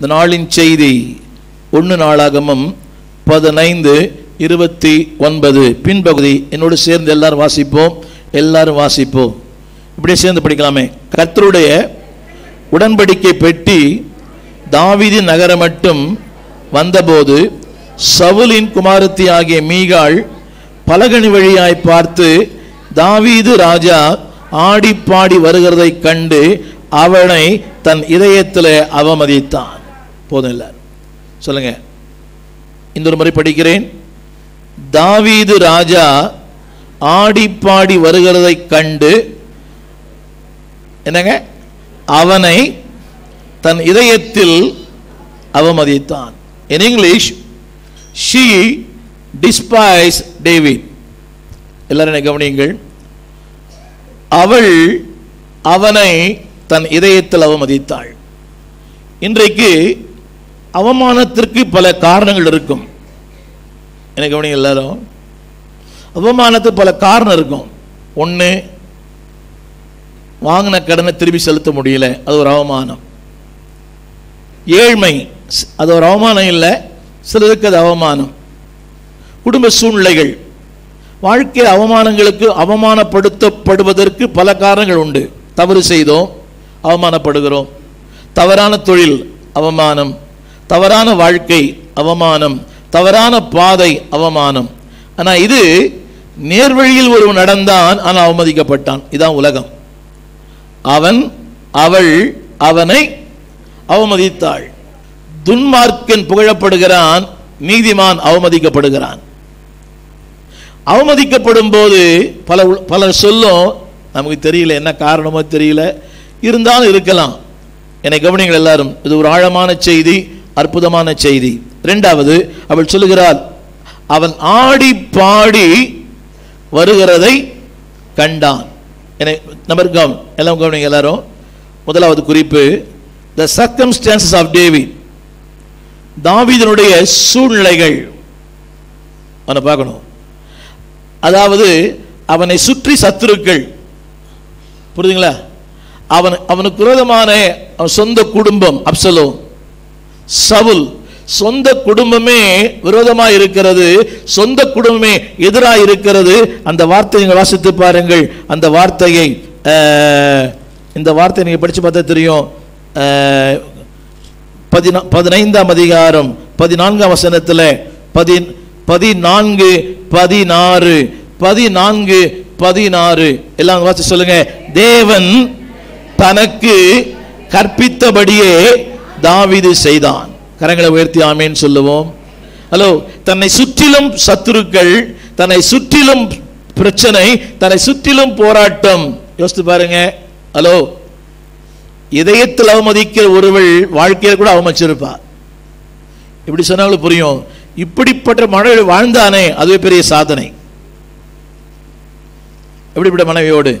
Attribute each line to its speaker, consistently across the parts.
Speaker 1: இந்த நாளின் செய்தி ஒன்று நாளாகமும் பதினைந்து இருபத்தி ஒன்பது. பின்பகுதி என்னோடு சேர்ந்து எல்லாரும் வாசிப்போம் எல்லாரும் வாசிப்போம். இப்படியே சேர்ந்து படிக்கலாமே. கர்த்தருடைய உடன்படிக்கை பெட்டி தாவிதி நகரம் மட்டும் வந்தபோது சவுலின் குமாரத்தி ஆகிய மீகாள் பலகனி வழியாய் பார்த்து தாவீது ராஜா ஆடி பாடி வருகிறதைக் கண்டு அவனை தன் இதயத்தில் அவமதித்தான். போதும் எல்லாரும் சொல்லுங்க. இந்த ஒரு முறை படிக்கிறேன். தாவீது ராஜா ஆடிப்பாடி வருகிறதை கண்டு என்னங்க? அவனை தன் இதயத்தில் அவமதித்தான். In English she despise David எல்லாரும் என்னை கவனியுங்கள். அவள் அவனை தன் இதயத்தில் அவமதித்தாள். இன்றைக்கு அவமானத்திற்கு பல காரணங்கள் இருக்கும். எனக்கு கவனிங்க எல்லாரும்? அவமானத்துக்கு பல காரணம் இருக்கும். ஒன்று வாங்கின கடனை திருப்பி செலுத்த முடியல அது ஒரு அவமானம். ஏழ்மை அது ஒரு அவமானம் இல்லை சிலருக்கு அது அவமானம். குடும்ப சூழ்நிலைகள். வாழ்க்கை அவமானங்களுக்கு அவமானப்படுத்தப்படுவதற்கு பல காரணங்கள் உண்டு. தவறு செய்தோம் அவமானப்படுகிறோம். தவறான தொழில் அவமானம். தவறான வாழ்க்கை அவமானம் தவறான பாதை அவமானம். ஆனால் இது நேர்வழியில் ஒருவன் நடந்தான் ஆனால் அவமதிக்கப்பட்டான். இதான் உலகம். அவன் அவள் அவனை அவமதித்தாள். துன்மார்க்கன் புகழப்படுகிறான் நீதிமான் அவமதிக்கப்படுகிறான். அவமதிக்கப்படும் போது பல பல பலர் சொல்லும் நமக்கு தெரியல என்ன காரணமோ தெரியல. இருந்தாலும் இருக்கலாம். என்னை கவனிங்கள் எல்லாரும் இது ஒரு ஆழமான செய்தி. அற்புதமான செய்தி. ரெண்டாவது அவள் சொல்லுகிறாள் அவன் ஆடி பாடி வருகிறதை கண்டான். என நம்பர் கவனம் எல்லாம் கவனிங்க எல்லாரும். முதலாவது குறிப்பு த சர்க்கம்ஸ்டான்சஸ் ஆஃப் டேவிட் தாவிதனுடைய சூழ்நிலைகள். அவனை பார்க்கணும். அதாவது அவனை சுற்றி சத்துருக்கள். புரியுதுங்களா? அவன் அவனுக்கு விரோதமான அவன் சொந்த குடும்பம் அப்சலோ சவுல் சொந்த குடும்பமே விரோதமாக இருக்கிறது சொந்த குடும்பமே எதிராக இருக்கிறது. அந்த வார்த்தை நீங்கள் வாசித்து பாருங்கள். அந்த வார்த்தையை இந்த வார்த்தையை நீங்கள் படித்து பார்த்தா தெரியும். பதினா பதினைந்தாம் அதிகாரம் பதினான்காம் வசனத்தில் பதி பதினான்கு பதினாறு பதினான்கு பதினாறு. எல்லாம் வாசி சொல்லுங்க. தேவன் தனக்கு கற்பித்தபடியே தாவிது செய்தான். கரங்களை உயர்த்தி ஆமேன்னு சொல்லுவோம். ஹலோ தன்னை சுற்றிலும் சத்துருக்கள் தன்னை சுற்றிலும் பிரச்சனை தன்னை சுற்றிலும் போராட்டம். யோசித்து பாருங்க. ஹலோ இதயத்தில் அவமதிக்கிற ஒருவள் வாழ்க்கையில் கூட அவமதிச்சிருப்பா. இப்படி சொன்னாலும் புரியும். இப்படிப்பட்ட மனைவி வாழ்ந்தானே அதுவே பெரிய சாதனை. எப்படிப்பட்ட மனைவியோடு?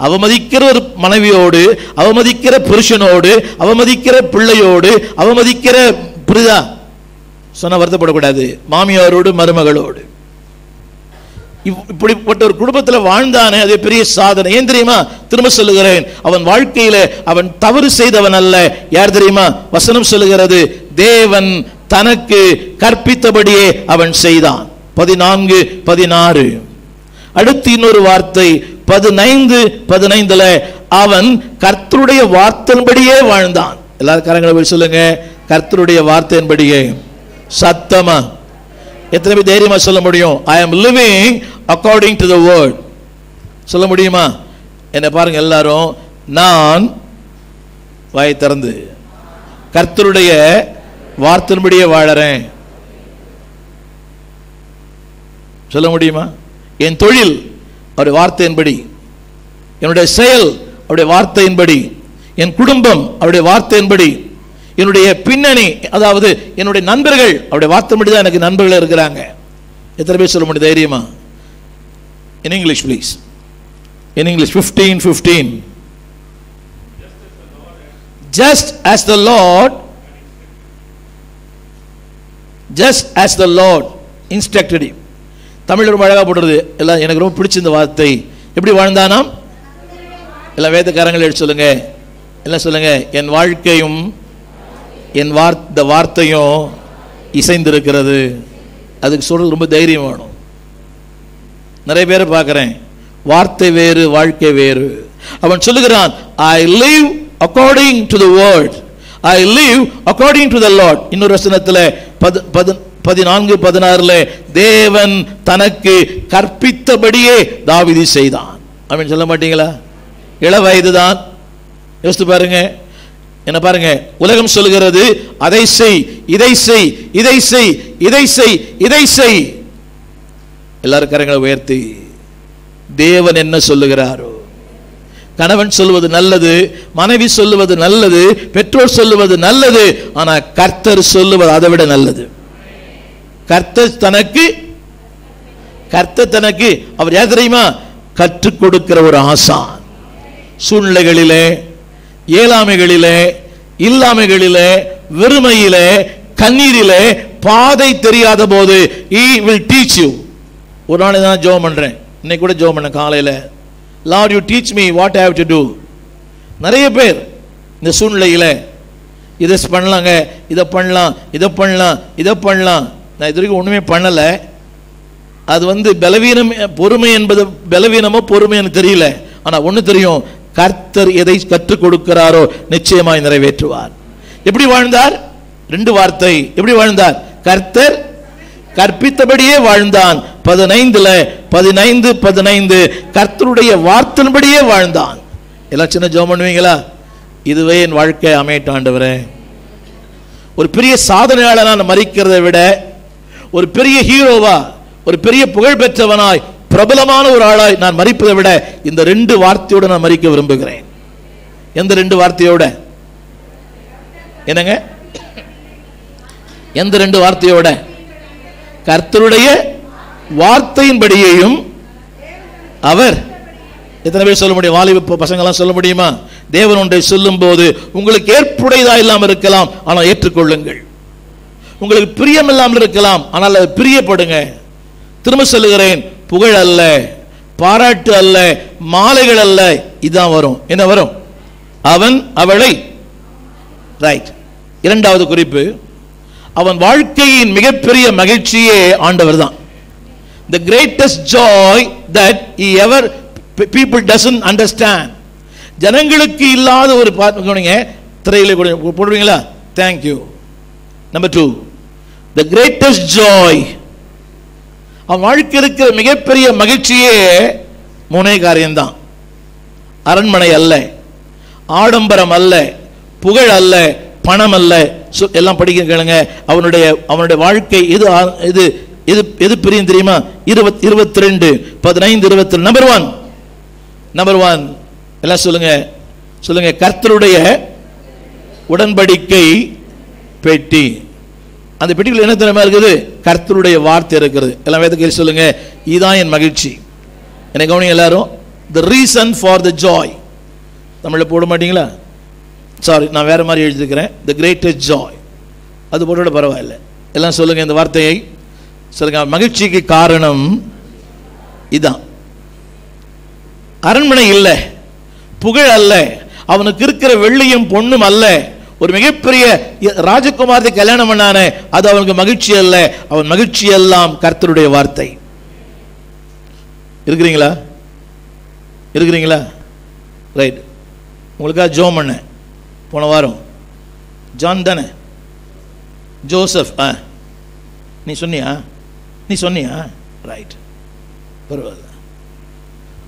Speaker 1: அவமதிக்கிற ஒரு மனைவியோடு அவமதிக்கிற புருஷனோடு அவமதிக்கிற பிள்ளையோடு அவமதிக்கிற புரிதா? சொன்ன வருத்தப்படக்கூடாது. மாமியாரோடு மருமகளோடு. இவ்- இப்படிப்பட்ட ஒரு குடும்பத்தில் வாழ்ந்தானே அது பெரிய சாதனை. ஏன் தெரியுமா? திரும்ப சொல்லுகிறேன். அவன் வாழ்க்கையில அவன் தவறு செய்தவன் அல்ல. யார் தெரியுமா? வசனம் சொல்லுகிறது தேவன் தனக்கு கற்பித்தபடியே அவன் செய்தான். பதினான்கு பதினாறு. அடுத்து இன்னொரு வார்த்தை பதினைந்து பதினைந்துல அவன் கர்த்தருடைய வார்த்தையின்படியே வாழ்ந்தான். எல்லாரும் கரங்களை போய் சொல்லுங்க கர்த்தருடைய வார்த்தையின்படியே. சத்தமா? எத்தனை பேர் தைரியமா சொல்ல முடியும்? I am living according to the word சொல்ல முடியுமா? என்னை பாருங்க எல்லாரும் நான் வாய் திறந்து கர்த்தருடைய வார்த்தையின்படியே வாழறேன். சொல்ல முடியுமா? என் தொழில் அவருடைய வார்த்தையின்படி என்னுடைய செயல் அவருடைய வார்த்தையின்படி என் குடும்பம் அவருடைய வார்த்தையின்படி என்னுடைய பின்னணி அதாவது என்னுடைய நண்பர்கள் அவருடைய வார்த்தை தான் எனக்கு நண்பர்கள் இருக்கிறாங்க. எத்தனை பேர் சொல்ல முடியும் தைரியமா? In English please in English fifteen fifteen just as the lord just as the lord instructed Tamil ரொம்ப அழகாக போடுறது எல்லாம் எனக்கு ரொம்ப பிடிச்ச இந்த வார்த்தை. எப்படி வாழ்ந்தானாம் எல்லாம் வேதக்காரங்கள் எடுத்து சொல்லுங்க. எல்லாம் சொல்லுங்க. என் வாழ்க்கையும் என் வார்த்த வார்த்தையும் இசைந்திருக்கிறது. அதுக்கு சொல்கிறது ரொம்ப தைரியம் வேணும். நிறைய பேரை பார்க்குறேன். வார்த்தை வேறு வாழ்க்கை வேறு. அவன் சொல்லுகிறான் I live according to the world I live according to the lord இன்னொரு வசனத்தில் பது பது பதினான்கு பதினாறுல தேவன் தனக்கு கற்பித்தபடியே தாவிதி செய்தான். அப்படின்னு சொல்ல மாட்டீங்களா? இள வயதுதான். யோசித்து பாருங்க. என்ன பாருங்க? உலகம் சொல்லுகிறது அதை செய் இதை செய் இதை செய் இதை செய் இதை செய். எல்லாரும் கரங்களை உயர்த்தி தேவன் என்ன சொல்லுகிறாரோ? கணவன் சொல்லுவது நல்லது மனைவி சொல்லுவது நல்லது பெற்றோர் சொல்லுவது நல்லது ஆனா கர்த்தர் சொல்லுவது அதை விட நல்லது. கர்த்தர் தனக்கு கர்த்தர் தனக்கு அவர் யார் தெரியுமா? கற்றுக் கொடுக்கிற ஒரு ஆசான். சூழ்நிலைகளிலே இயலாமைகளிலே இல்லாமைகளிலே வெறுமையிலே கண்ணீரிலே பாதை தெரியாத போது he வில் டீச் யூ ஒரு நாள் தான் ஜெபம் பண்றேன். இன்னைக்கு கூட ஜோம் பண்ணேன் காலையில. Lord you teach me what have to do நிறைய பேர் இந்த சூழ்நிலையில இதை பண்ணலாங்க இதை பண்ணலாம் இதை பண்ணலாம் இதை பண்ணலாம். நான் இது வரைக்கும் ஒண்ணுமே பண்ணலை. அது வந்து பலவீனம் பொறுமை என்பது பலவீனமோ பொறுமை எனக்கு தெரியல. ஆனா ஒண்ணு தெரியும் கர்த்தர் எதை கற்றுக் கொடுக்கிறாரோ நிச்சயமாய் நிறைவேற்றுவார். எப்படி வாழ்ந்தார்? ரெண்டு வார்த்தை. எப்படி வாழ்ந்தார்? கர்த்தர் கற்பித்தபடியே வாழ்ந்தான். பதினைந்துல பதினைந்து பதினைந்து. கர்த்தருடைய வார்த்தையின்படியே வாழ்ந்தான். எல்லாம் சின்ன ஜோம் பண்ணுவீங்களா? இதுவே என் வாழ்க்கை. அமையட்டாண்டவரே ஒரு பெரிய சாதனையாளர் நான் மறிக்கிறதை விட ஒரு பெரிய ஹீரோவா ஒரு பெரிய புகழ் பெற்றவனாய் பிரபலமான ஒரு ஆளாய் நான் மறிப்பதை விட இந்த ரெண்டு வார்த்தையோட நான் மறிக்க விரும்புகிறேன். எந்த ரெண்டு வார்த்தையோட? என்னங்க? எந்த ரெண்டு வார்த்தையோட? கர்த்தருடைய வார்த்தையின்படியையும் அவர். எத்தனை பேர் சொல்ல முடியும்? வாலிப பசங்களாம் சொல்ல முடியுமா? தேவன் ஒன்றை சொல்லும் போது உங்களுக்கு ஏற்புடையதா இல்லாமல் இருக்கலாம். ஆனால் ஏற்றுக்கொள்ளுங்கள். உங்களுக்கு பிரியம் இல்லாமல் இருக்கலாம் ஆனால் அது பிரியப்படுங்க. திரும்ப சொல்லுகிறேன் புகழ் அல்ல பாராட்டு அல்ல மாலைகள் அல்ல இதான் வரும். என்ன வரும்? அவன் அவளை ரைட் இரண்டாவது குறிப்பு அவன் வாழ்க்கையின் மிகப்பெரிய மகிழ்ச்சியே ஆண்டவர் தான் the greatest joy that E ever people doesn't understand ஜனங்களுக்கு இல்லாத ஒரு பாட்டு திரையில் திரையில போடுவீங்களா? Thank you number two the greatest joy அவன் வாழ்க்கை இருக்கிற மிகப்பெரிய மகிழ்ச்சியே மூணே காரியம்தான். அரண்மனை அல்ல ஆடம்பரம் அல்ல புகழ் அல்ல பணம் அல்ல. சு- எல்லாம் படிக்க கேளுங்க. அவனுடைய அவனுடைய வாழ்க்கை எது ஆ- எது எது எது பிரியும் தெரியுமா? இருபத் இருபத்தி ரெண்டு பதினைந்து இருபத்தி நம்பர் ஒன் நம்பர் ஒன் எல்லாம் சொல்லுங்க. சொல்லுங்க. கர்த்தருடைய உடன்படிக்கை பெட்டி. அந்த பெட்டிக்குள்ள என்ன திறமை இருக்குது? கர்த்தருடைய வார்த்தை இருக்கிறது. எல்லாம் வேதக்கையில் சொல்லுங்க. இதுதான் என் மகிழ்ச்சி. எனக்கு கவனிங்க எல்லாரும். The reason for the joy தமிழில் போட மாட்டீங்களா? சாரி நான் வேற மாதிரி எழுதியிருக்கிறேன். த கிரேட்டஸ்ட் ஜாய் அது போட்டோட பரவாயில்ல. எல்லாம் சொல்லுங்க இந்த வார்த்தையை. சொல்லுங்க மகிழ்ச்சிக்கு காரணம் இதான். அரண்மனை இல்லை. புகழ் அல்ல. அவனுக்கு இருக்கிற வெள்ளியும் பொண்ணும் அல்ல. ஒரு மிகப்பெரிய ராஜகுமாரத்தை கல்யாணம் பண்ணானே அது அவனுக்கு மகிழ்ச்சி அல்ல. அவன் மகிழ்ச்சி எல்லாம் கர்த்தருடைய வார்த்தை. இருக்கிறீங்களா? இருக்கிறீங்களா? ரைட் உங்களுக்காக ஜோம் பண்ணேன். போன வாரம். ஜான் தானே? ஜோசப் ஆ. நீ சொன்னியா? நீ சொன்னியா? ரைட் பரவாயில்ல.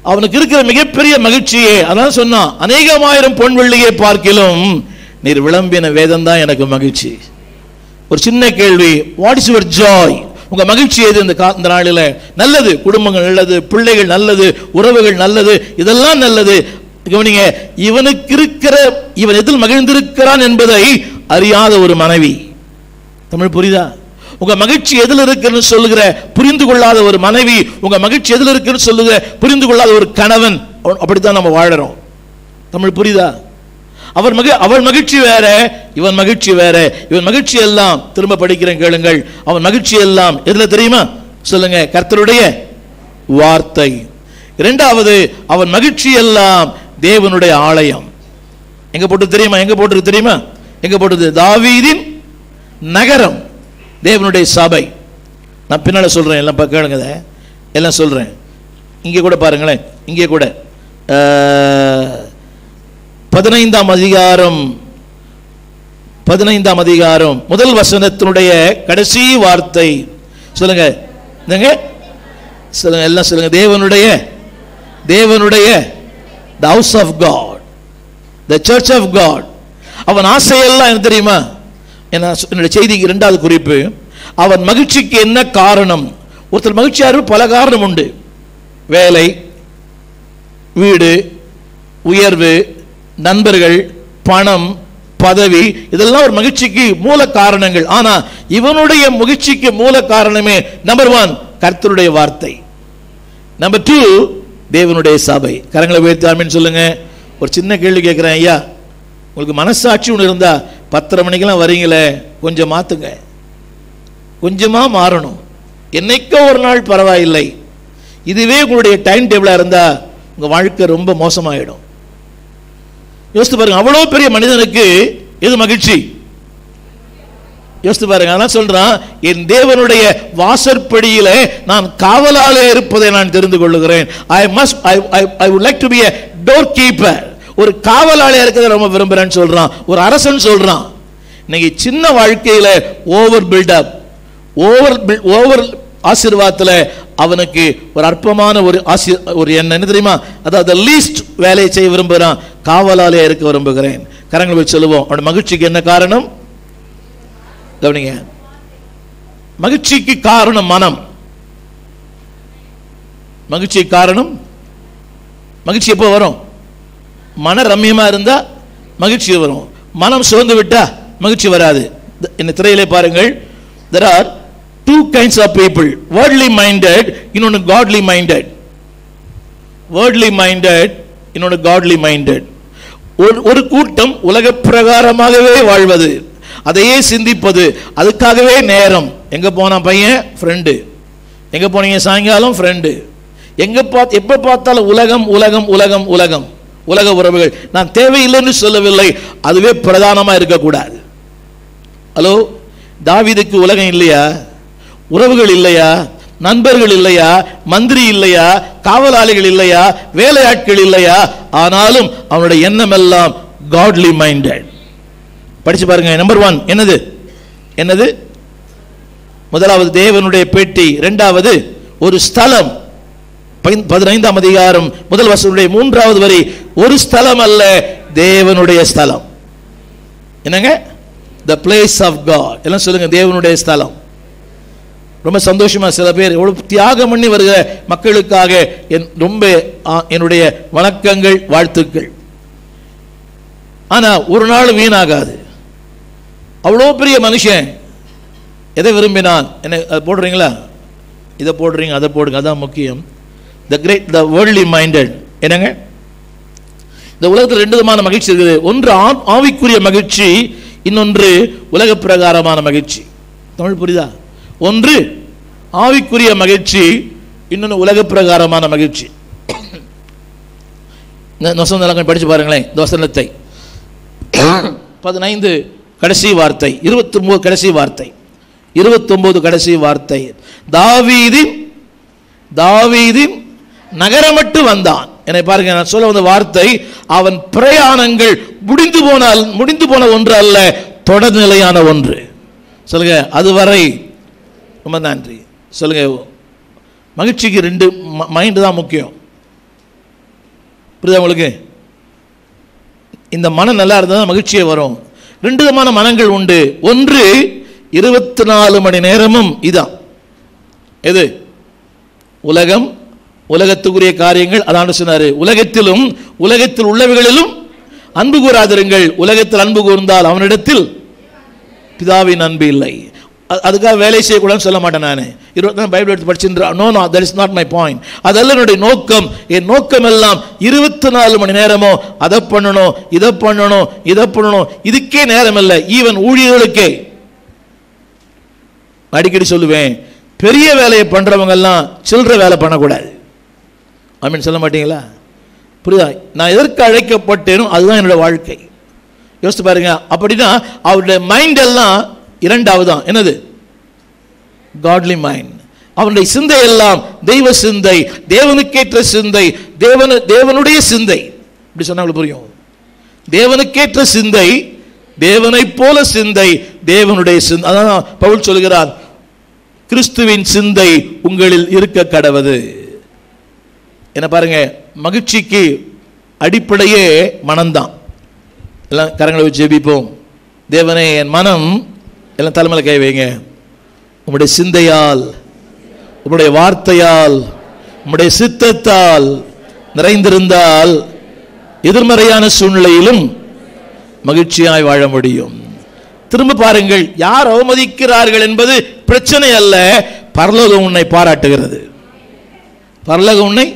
Speaker 1: அவனுக்கு இருக்கிற மிகப்பெரிய மகிழ்ச்சியே அதான் சொன்னான் அநேகமாயிரம் பொன் வெள்ளியை பார்க்கிலும் நீர் விளம்பின வேதம் தான் எனக்கு மகிழ்ச்சி. ஒரு சின்ன கேள்வி வாட் இஸ் யுவர் ஜாய் உங்க மகிழ்ச்சி எது இந்த கா- இந்த நாளில்? நல்லது குடும்பங்கள் நல்லது பிள்ளைகள் நல்லது உறவுகள் நல்லது இதெல்லாம் நல்லது. கவனிங்க இவனுக்கு இருக்கிற இவன் எதில் மகிழ்ந்திருக்கிறான் என்பதை அறியாத ஒரு மனைவி. தமிழ் புரியுதா? உங்க மகிழ்ச்சி எதில் இருக்குன்னு சொல்லுகிற புரிந்து கொள்ளாத ஒரு மனைவி உங்க மகிழ்ச்சி எதில் இருக்குன்னு சொல்லுகிற புரிந்து கொள்ளாத ஒரு கணவன் அப்படித்தான் நம்ம வாழறோம். தமிழ் புரியுதா? அவர் மகி அவள் மகிழ்ச்சி வேற இவன் மகிழ்ச்சி வேற. இவன் மகிழ்ச்சி எல்லாம் திரும்ப படிக்கிறேன் கேளுங்கள். அவன் மகிழ்ச்சி எல்லாம் எதுல தெரியுமா? சொல்லுங்க கர்த்தருடைய வார்த்தை. இரண்டாவது அவன் மகிழ்ச்சி எல்லாம் தேவனுடைய ஆலயம். எங்க போட்டு தெரியுமா? எங்க போட்டு தெரியுமா? எங்க போட்டது? தாவீதின் நகரம் தேவனுடைய சபை. நான் பின்னால சொல்றேன் எல்லாம் பா- கேளுங்க எல்லாம் சொல்றேன். இங்கே கூட பாருங்களேன் இங்கே கூட. பதினைந்தாம் அதிகாரம் பதினைந்தாம் அதிகாரம் முதல் வசனத்தினுடைய கடைசி வார்த்தை. சொல்லுங்க. என்னங்க? சொல்லுங்க எல்லாம் சொல்லுங்க. தேவனுடைய தேவனுடைய the house of God the church of God அவன் ஆசையெல்லாம் எனக்கு தெரியுமா? என்ன என்னுடைய செய்தி இரண்டாவது குறிப்பு அவன் மகிழ்ச்சிக்கு என்ன காரணம்? ஒருத்தர் மகிழ்ச்சியா பல காரணம் உண்டு. வேலை வீடு உயர்வு நண்பர்கள் பணம் பதவி இதெல்லாம் ஒரு மகிழ்ச்சிக்கு மூல காரணங்கள். ஆனா இவனுடைய மகிழ்ச்சிக்கு மூல காரணமே நம்பர் ஒன் கர்த்தருடைய வார்த்தை. நம்பர் டூ தேவனுடைய சபை. கரங்களை உயர்த்தாமின்னு சொல்லுங்க. ஒரு சின்ன கேள்வி கேட்குறேன் ஐயா உங்களுக்கு மனசாட்சி ஒன்று இருந்தா பத்தரை மணிக்கெல்லாம் வரீங்களே கொஞ்சம் மாத்துங்க. கொஞ்சமா மாறணும். என்னைக்கோ ஒரு நாள் பரவாயில்லை. இதுவே உங்களுடைய டைம் டேபிளாக இருந்தா உங்க வாழ்க்கை ரொம்ப மோசமாயிடும். யோசித்து பாருங்க அவ்வளோ பெரிய மனிதனுக்கு எது மகிழ்ச்சி? யோசித்து பாருங்க அதான் சொல்றான் என் தேவனுடைய வாசற்படியில நான் காவலாக இருப்பதை நான் தெரிந்து கொள்ளுகிறேன். I must I I would like to be door keeper ஒரு காவலாளியா இருக்கிறத ரொம்ப விரும்புறேன்னு சொல்றான் ஒரு அரசன் சொல்றான். இன்னைக்கு சின்ன வாழ்க்கையில ஓவர் பில்டப் ஓவர் ஓவர் ஆசீர்வாதத்தில் அவனுக்கு ஒரு அற்பமான ஒரு ஆசி ஒரு என்ன என்ன தெரியுமா? அதாவது லீஸ்ட் வேலையை செய்ய விரும்புகிறான் காவலாலே இருக்க விரும்புகிறேன். கரங்களை போய் சொல்லுவோம். அவனோட மகிழ்ச்சிக்கு என்ன காரணம்? கவனிங்க. மகிழ்ச்சிக்கு காரணம் மனம். மகிழ்ச்சி காரணம்? மகிழ்ச்சி எப்போ வரும்? மன ரம்யமாக இருந்தால் மகிழ்ச்சி வரும். மனம் சுகந்து விட்டால் மகிழ்ச்சி வராது. த- இந்த திரையிலே பாருங்கள். There are two kinds of people worldly minded இன்னொன்று காட்லி மைண்டட் வேர்ல்ட்லி மைண்டட் இன்னொன்று காட்லி மைண்டட் ஒரு ஒரு கூட்டம் உலக பிரகாரமாகவே வாழ்வது. அதையே சிந்திப்பது. அதுக்காகவே நேரம். எங்க போன பையன்? ஃப்ரெண்டு எங்க போனீங்க? சாயங்காலம் ஃப்ரெண்டு எங்க பார்த்து எப்ப பார்த்தாலும் உலகம் உலகம் உலகம் உலகம். உலக உறவுகள். நான் தேவையில்லைன்னு சொல்லவில்லை. அதுவே பிரதானமாக இருக்கக்கூடாது. ஹலோ தாவிதுக்கு உலகம் இல்லையா? உறவுகள் இல்லையா? நண்பர்கள் இல்லையா? மந்திரி இல்லையா? காவலாளிகள் இல்லையா? வேலையாட்கள் இல்லையா? ஆனாலும் அவனுடைய எண்ணம் எல்லாம் காட்லி மைண்டட் படிச்சு பாருங்க நம்பர் ஒன் என்னது? என்னது? முதலாவது தேவனுடைய பெட்டி இரண்டாவது ஒரு ஸ்தலம். பதினைந்தாம் அதிகாரம் முதல் வசனுடைய மூன்றாவது வரி ஒரு ஸ்தலம் அல்ல தேவனுடைய ஸ்தலம். என்னங்க? த பிளேஸ் ஆஃப் காட் எல்லாம் சொல்லுங்க தேவனுடைய ஸ்தலம். ரொம்ப சந்தோஷமா சில பேர் எவ்வளவு தியாகம் பண்ணி வருகிற மக்களுக்காக என் ரொம்ப என்னுடைய வணக்கங்கள் வாழ்த்துக்கள். ஆனா ஒரு நாள் வீணாகாது. அவ்வளோ பெரிய மனுஷன் எதை விரும்பினான்? என்ன அதை போடுறீங்களா? இதை போடுறீங்க அதை போடுங்க அதான் முக்கியம். The great the worldly minded என்னங்க? இந்த உலகத்தில் ரெண்டு விதமான மகிழ்ச்சி இருக்குது. ஒன்று ஆவிக்குரிய மகிழ்ச்சி இன்னொன்று உலக பிரகாரமான மகிழ்ச்சி. தமிழ் புரியுதா? ஒன்று ஆவிக்குரிய மகிழ்ச்சி இன்னொன்று உலக பிரகாரமான மகிழ்ச்சி. இந்த வசனம் படிச்சு பாருங்களேன் தோசனத்தை வசனத்தை. பதினைந்து கடைசி வார்த்தை இருபத்தி ஒன்பது கடைசி வார்த்தை இருபத்தொன்பது கடைசி வார்த்தை. தாவீதின் தாவீதின் நகரமட்டு வந்தான். என்னை பாருங்க நான் சொல்ல வந்த வார்த்தை அவன் பிரயாணங்கள் முடிந்து போனால் முடிந்து போன ஒன்று அல்ல தொடர்நிலையான ஒன்று. சொல்லுங்க அதுவரை ரொம்ப நன்றி. சொல்லுங்க மகிழ்ச்சிக்கு ரெண்டு மைண்டு தான் முக்கியம். புரியுதா உங்களுக்கு? இந்த மனம் நல்லா இருந்தால் தான் மகிழ்ச்சியே வரும். ரெண்டு விதமான மனங்கள் உண்டு. ஒன்று இருபத்தி நாலு மணி நேரமும் இதான். எது? உலகம் உலகத்துக்குரிய காரியங்கள் அதான் சொன்னாரு. உலகத்திலும் உலகத்தில் உள்ளவைகளிலும் அன்பு கூறாதிருங்கள். உலகத்தில் அன்பு கூர்ந்தால் அவனிடத்தில் பிதாவின் அன்பு இல்லை. அதுக்காக வேலை செய்யக்கூடாதுன்னு சொல்ல மாட்டேன் நான். இருபத்தி நாலு பைபிள் எடுத்து படிச்சுன்றா no no that is not my point அதெல்லாம் என்னுடைய நோக்கம். என் நோக்கம் எல்லாம் இருபத்தி நாலு மணி நேரமோ அதை பண்ணணும் இதை பண்ணணும் இதை பண்ணணும். இதுக்கே நேரம் இல்லை. ஈவன் ஊழியர்களுக்கே. அடிக்கடி சொல்லுவேன் பெரிய வேலையை பண்ணுறவங்க எல்லாம் சில்லற வேலை பண்ணக்கூடாது. அப்படின்னு சொல்ல மாட்டீங்களா? புரியுதா? நான் எதற்கு அழைக்கப்பட்டேனோ அதுதான் என்னோட வாழ்க்கை. யோசித்து பாருங்க. அப்படின்னா அவருடைய மைண்ட் எல்லாம் இரண்டாவது என்னது? காட்லி மைண்ட் அவனுடைய சிந்தை எல்லாம் தெய்வ சிந்தை தேவனுக்கேற்ற சிந்தை தேவனு தேவனுடைய சிந்தை. இப்படி சொன்னா புரியும். தேவனுக்கேற்ற சிந்தை தேவனைப் போல சிந்தை தேவனுடைய சிந்தை அதான் பவுல் சொல்கிறார் கிறிஸ்துவின் சிந்தை உங்களில் இருக்க கடவது. என்ன பாருங்க மகிழ்ச்சிக்கு அடிப்படையே மனம்தான். எல்லாம் கரங்களை வச்சு ஜெபிப்போம். தேவனே என் மனம் எல்லாம் தலைமையில் கை வைங்க. உங்களுடைய சிந்தையால் உங்களுடைய வார்த்தையால் உம்முடைய சித்தத்தால் நிறைந்திருந்தால் எதிர்மறையான சூழ்நிலையிலும் மகிழ்ச்சியாய் வாழ முடியும். திரும்ப பாருங்கள் யார் அவமதிக்கிறார்கள் என்பது பிரச்சனை அல்ல பரலோகம் உன்னை பாராட்டுகிறது. பரலோகம் உன்னை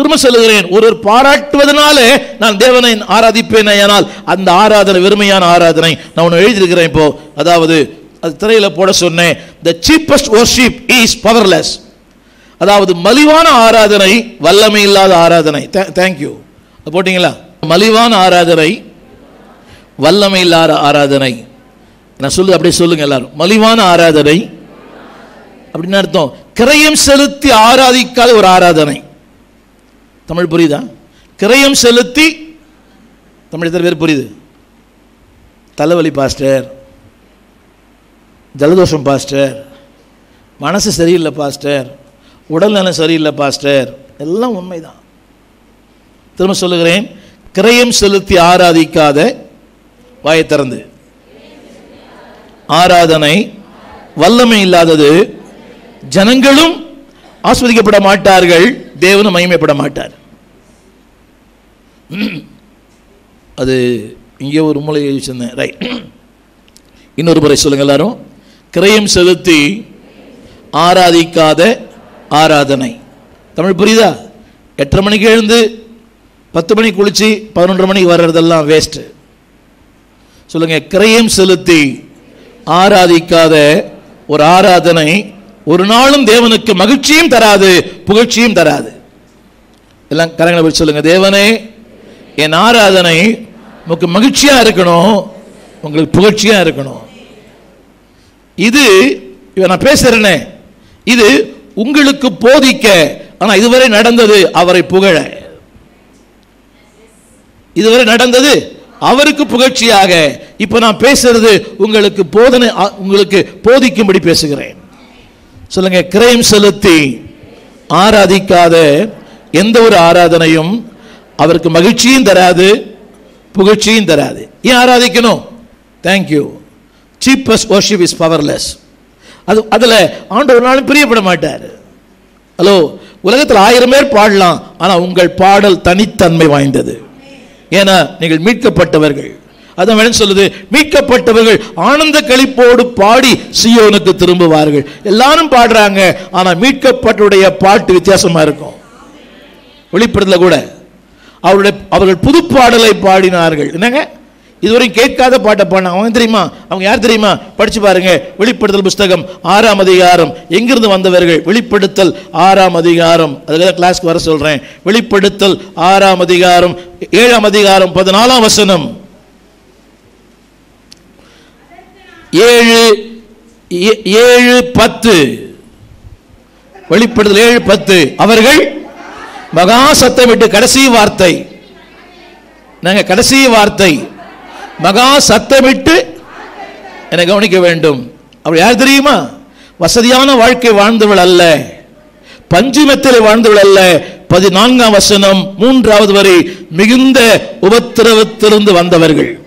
Speaker 1: திரும்ப சொல்லுகிறேன் ஒருவர் பாராட்டுவதனாலே நான் தேவனை ஆராதிப்பேன் ஆனால் அந்த ஆராதனை வெறுமையான ஆராதனை நான் ஒன்று எழுதியிருக்கிறேன் இப்போ. அதாவது அது திரையில் போட சொன்னேன் the cheapest worship is powerless அதாவது மலிவான ஆராதனை வல்லமை இல்லாத ஆராதனை. தேங்க்யூ போட்டிங்களா? மலிவான ஆராதனை வல்லமை இல்லாத ஆராதனை. நான் சொல்லு அப்படியே சொல்லுங்க எல்லாரும். மலிவான ஆராதனை அப்படின்னு அர்த்தம். கிரயம் செலுத்தி ஆராதிக்காத ஒரு ஆராதனை. தமிழ் புரியுதா? கிரயம் செலுத்தி தமிழ் எத்தனை பேர் புரியுது? தலைவலி பாஸ்டர் ஜலதோஷம் பாஸ்டர் மனசு சரியில்லை பாஸ்டர் உடல்நலம் சரியில்லை பாஸ்டர் எல்லாம் உண்மைதான். திரும்ப சொல்லுகிறேன் கிரயம் செலுத்தி ஆராதிக்காத வாயை திறந்து. ஆராதனை வல்லமை இல்லாதது. ஜனங்களும் ஆஸ்வதிக்கப்பட மாட்டார்கள் தேவனும் மகிமைப்பட மாட்டார். அது இங்கே ஒரு மூலையை வச்சிருந்தேன். ரைட் இன்னொரு முறை சொல்லுங்க எல்லாரும். கிரயம் செலுத்தி ஆராதிக்காத ஆராதனை. தமிழ் புரியுதா? எட்டரை மணிக்கு எழுந்து பத்து மணிக்கு குளிச்சு பதினொன்றரை மணிக்கு வர்றதெல்லாம் வேஸ்ட்டு சொல்லுங்க கிரயம் செலுத்தி ஆராதிக்காத ஒரு ஆராதனை ஒரு நாளும் தேவனுக்கு மகிழ்ச்சியும் தராது புகழ்ச்சியும் தராது. எல்லாம் கரங்களை சொல்லுங்க. தேவனே என் ஆராதனை உங்களுக்கு மகிழ்ச்சியா இருக்கணும். உங்களுக்கு புகழ்ச்சியா இருக்கணும். இது இப்ப நான் பேசுறேனே. இது உங்களுக்கு போதிக்க ஆனால் இதுவரை நடந்தது அவரை புகழ. இதுவரை நடந்தது அவருக்கு புகழ்ச்சியாக. இப்போ நான் பேசுறது உங்களுக்கு போதனை உங்களுக்கு போதிக்கும்படி பேசுகிறேன். சொல்லுங்க கிரயம் செலுத்தி. ஆராதிக்காத எந்த ஒரு ஆராதனையும் அவருக்கு மகிழ்ச்சியும் தராது புகழ்ச்சியும் தராது. ஏன் ஆராதிக்கணும்? Thank you cheapest worship is powerless அது அதில் ஆண்டு ஒரு நாளும் பிரியப்பட மாட்டார். ஹலோ உலகத்தில் ஆயிரம் பேர் பாடலாம் ஆனால் உங்கள் பாடல் தனித்தன்மை வாய்ந்தது. ஏன்னா நீங்கள் மீட்கப்பட்டவர்கள். அதான் வேணும் சொல்லுது மீட்கப்பட்டவர்கள் ஆனந்த களிப்போடு பாடி சியோனுக்கு திரும்புவார்கள். எல்லாரும் பாடுறாங்க ஆனால் மீட்கப்பட்டுடைய பாட்டு வித்தியாசமாக இருக்கும். வெளிப்படுத்தல கூட. அவருடைய அவர்கள் புது பாடலை பாடினார்கள். என்னங்க? இதுவரை கேட்காத பாட்டை பாடினாங்க அவங்க தெரியுமா? அவங்க யார் தெரியுமா? படிச்சு பாருங்க. வெளிப்படுத்தல் புஸ்தகம் ஆறாம் அதிகாரம். எங்கிருந்து வந்தவர்கள்? வெளிப்படுத்தல் ஆறாம் அதிகாரம். அதுக்காக கிளாஸ்க்கு வர சொல்றேன். வெளிப்படுத்தல் ஆறாம் அதிகாரம் ஏழாம் அதிகாரம் பதினாலாம் வசனம். ஏழு ஏ- ஏழு பத்து. வெளிப்படுத்தல் ஏழு பத்து. அவர்கள் மகா சத்தமிட்டு கடைசி வார்த்தை. நாங்கள் கடைசி வார்த்தை. மகா சத்தமிட்டு என்னை கவனிக்க வேண்டும். அவர் யார் தெரியுமா? வசதியான வாழ்க்கை வாழ்ந்தவள் அல்ல. பஞ்சுமெத்தில் வாழ்ந்தவள் அல்ல. பதினான்காம் வசனம் மூன்றாவது வரை மிகுந்த உபத்திரவத்திலிருந்து வந்தவர்கள்.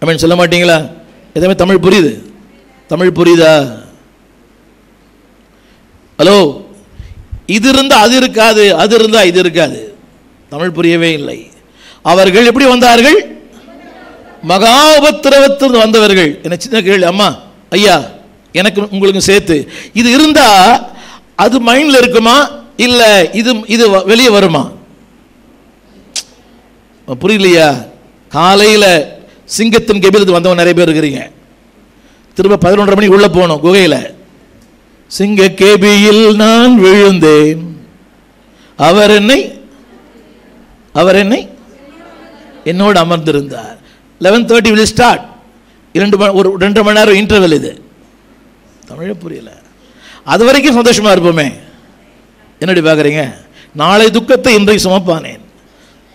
Speaker 1: அப்படின்னு சொல்ல மாட்டீங்களா? எதுவுமே தமிழ் புரியுது. தமிழ் புரியுதா? ஹலோ இது இருந்தால் அது இருக்காது அது இருந்தால் இது இருக்காது. தமிழ் புரியவே இல்லை. அவர்கள் எப்படி வந்தார்கள்? மகா உபத்திரவத்திலிருந்து வந்தவர்கள். என்ன சின்ன கேள்வி அம்மா ஐயா எனக்கு உங்களுக்கு சேர்த்து. இது இருந்தால் அது மைண்டில் இருக்குமா? இல்லை இது இது வ- வெளியே வருமா? புரியலையா? காலையில் சிங்கத்தின் கெபிலத்து வந்தவங்க நிறைய பேர் இருக்கிறீங்க. திரும்ப பதினொன்றரை மணிக்கு உள்ளே போகணும் குகையில். சிங்க கேபியில் நான் விழுந்தேன். அவர் என்னை அவர் என்னை என்னோடு அமர்ந்திருந்தார். லெவன் தேர்ட்டி வில் ஸ்டார்ட் இரண்டு மணி ஒரு ரெண்டு மணி நேரம் இன்டர்வல் இது. தமிழே புரியல. அது வரைக்கும் சந்தோஷமா இருப்போமே. என்னடி பார்க்குறீங்க? நாளை துக்கத்தை இன்றைக்கு சுமப்பானேன்.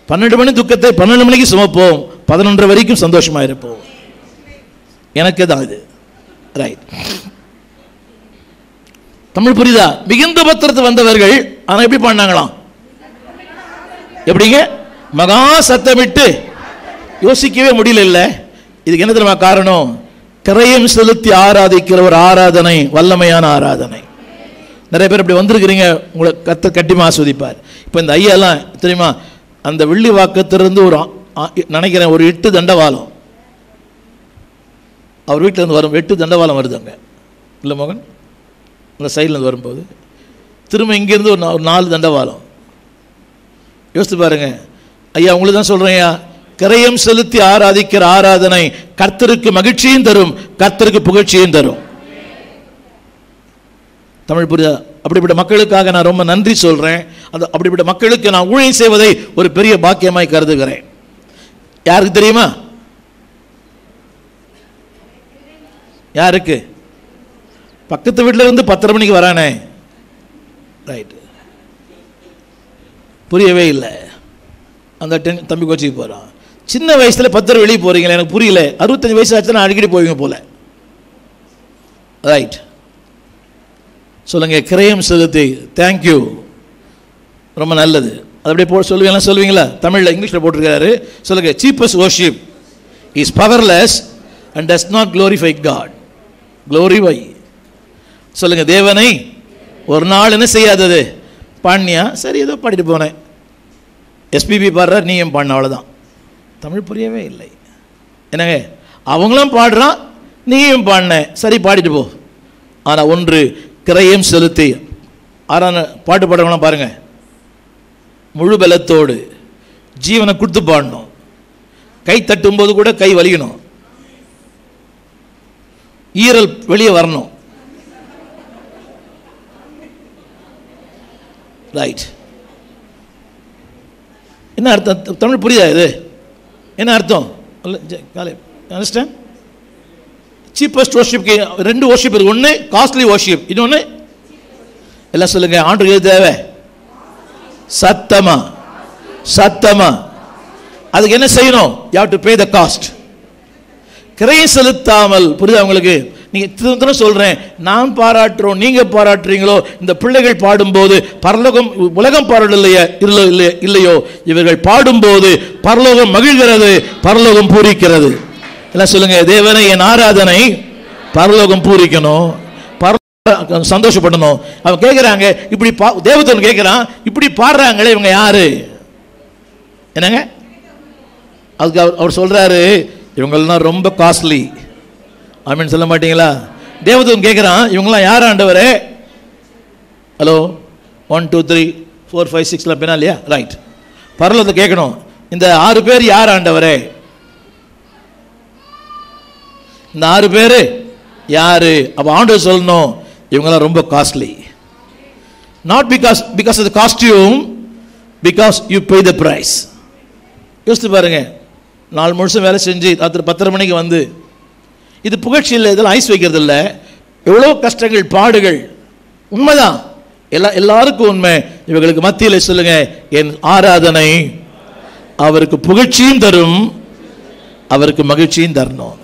Speaker 1: பன்னெண்டு மணி துக்கத்தை பன்னெண்டு மணிக்கு சுமப்போம். பதினொன்றரை வரைக்கும் சந்தோஷமா இருப்போம். எனக்கு தான் இது. ரைட் தமிழ் புரியுதா? மிகுந்த பத்திரத்து வந்தவர்கள் ஆனால் எப்படி பண்ணாங்களாம்? எப்படிங்க? மகா சத்தமிட்டு யோசிக்கவே முடியல இல்ல இதுக்கு என்ன தெரியுமா காரணம்? கிரயம் செலுத்தி ஆராதிக்கிற ஒரு ஆராதனை வல்லமையான ஆராதனை. நிறைய பேர் இப்படி வந்திருக்கிறீங்க உங்களை கத்த கட்டிமா ஆஸ்வதிப்பார். இப்போ இந்த ஐயாலாம் தெரியுமா அந்த வெள்ளி வாக்கத்திலிருந்து ஒரு நினைக்கிறேன் ஒரு எட்டு தண்டவாளம். அவர் வீட்டிலேருந்து வரும் எட்டு தண்டவாளம் வருது அங்கே. இல்லை மோகன்? அந்த சைடில் இருந்து வரும்போது திரும்ப இங்கேருந்து ஒரு ஒரு நாலு தண்டவாளம். யோசித்து பாருங்க. ஐயா உங்களுக்கு தான் சொல்கிறேன் ஐயா. கிரயம் செலுத்தி ஆராதிக்கிற ஆராதனை கர்த்தருக்கு மகிழ்ச்சியும் தரும் கர்த்தருக்கு புகழ்ச்சியும் தரும். தமிழ் புரியா அப்படிப்பட்ட மக்களுக்காக நான் ரொம்ப நன்றி சொல்கிறேன் அந்த அப்படிப்பட்ட மக்களுக்கு நான் ஊழியம் செய்வதை ஒரு பெரிய பாக்கியமாய் கருதுகிறேன். யாருக்கு தெரியுமா? யாருக்கு? பக்கத்து வீட்டில் இருந்து பத்தரை மணிக்கு வரானே. ரைட் புரியவே இல்லை. அந்த டென் தம்பி கோச்சிக்கு போகிறான் சின்ன வயசில் பத்தரை வெளியே போகிறீங்களே எனக்கு புரியல. அறுபத்தஞ்சு வயசு ஆச்சுன்னா அடிக்கடி போவீங்க போல. ரைட் சொல்லுங்கள் கிரயம் செலுத்தி தேங்க்யூ ரொம்ப நல்லது. அது அப்படியே போ சொல்லுவீங்களா சொல்லுவீங்களா? தமிழில் இங்கிலீஷில் போட்டிருக்காரு. சொல்லுங்கள் cheapest worship is powerless and does not glorify God glorify சொல்லுங்க தேவனை ஒரு நாள் என்ன செய்யாதது? பாண்டியா சரி ஏதோ பாடிட்டு போனேன். எஸ்பிபி பாடுறார் நீயும் பாடின அவ்வளோதான் தமிழ் புரியவே இல்லை. என்னங்க அவங்களும் பாடுறான் நீயும் பாடின. சரி பாடிட்டு போ. ஆனால் ஒன்று கிரயம் செலுத்தி. ஆறாம் பாட்டு பாடுறவங்களாம் பாருங்க. முழு பலத்தோடு ஜீவனை கொடுத்து பாடணும். கை தட்டும்போது கூட கை வலிக்கணும் ஈரல் வெளியே வரணும். ரைட் என்ன அர்த்தம்? தமிழ் புரியுதா இது? என்ன அர்த்தம்? காலை அண்டர்ஸ்டாண்ட் சீப்பஸ்ட் ஓர்ஷிப்க்கு ரெண்டு ஓர்ஷிப் இருக்கு. ஒன்று காஸ்ட்லி ஓர்ஷிப் இன்னொன்று எல்லாம் சொல்லுங்க. ஆண்டு எது தேவை? சத்தமா? சத்தமா? அதுக்கு என்ன செய்யணும்? You have to pay the cost கிரை செலுத்தாமல் புரியுதா உங்களுக்கு? நீங்கள் திரும்ப சொல்கிறேன் நான் பாராட்டுறோம் நீங்கள் பாராட்டுறீங்களோ இந்த பிள்ளைகள் பாடும்போது பரலோகம் உலகம் பாடலையே இல்லை இல்லை இல்லையோ இவர்கள் பாடும்போது பரலோகம் மகிழ்கிறது பரலோகம் பூரிக்கிறது. எல்லாம் சொல்லுங்கள் தேவனை என் ஆராதனை பரலோகம் பூரிக்கணும் சந்தோஷப்படணும். அவன் கேட்குறாங்க இப்படி பா தேவதன் கேட்குறான் இப்படி பாடுறாங்களே இவங்க யாரு? என்னங்க? அதுக்கு அவர் அவர் சொல்கிறாரு இவங்கள்லாம் ரொம்ப காஸ்ட்லி ஆமீன் சொல்ல மாட்டீங்களா? தேவதூன் கேட்குறான் இவங்களாம் யார் ஆண்டவரே? Hello one two three four five சிக்ஸ்லாம் பின்னா இல்லையா ரைட் பரலத்தை கேட்கணும். இந்த ஆறு பேர் யார் ஆண்டவர்? இந்த ஆறு பேர் யார்? அப்போ ஆண்டவர் சொல்லணும் இவங்கெல்லாம் ரொம்ப costly not because because of costume because you pay the price யோசித்து பாருங்க. நாலு முழுசும் வேலை செஞ்சு ராத்திரி பத்தரை மணிக்கு வந்து இது புகழ்ச்சி இல்லை இதெல்லாம் ஐஸ் வைக்கிறது இல்லை எவ்வளோ கஷ்டங்கள் பாடுகள். உண்மைதான். எல்லா எல்லாருக்கும் உண்மை. இவங்களுக்கு மத்தியில் சொல்லுங்க என் ஆராதனை அவருக்கு புகழ்ச்சியும் தரும் அவருக்கு மகிழ்ச்சியும் தரணும்.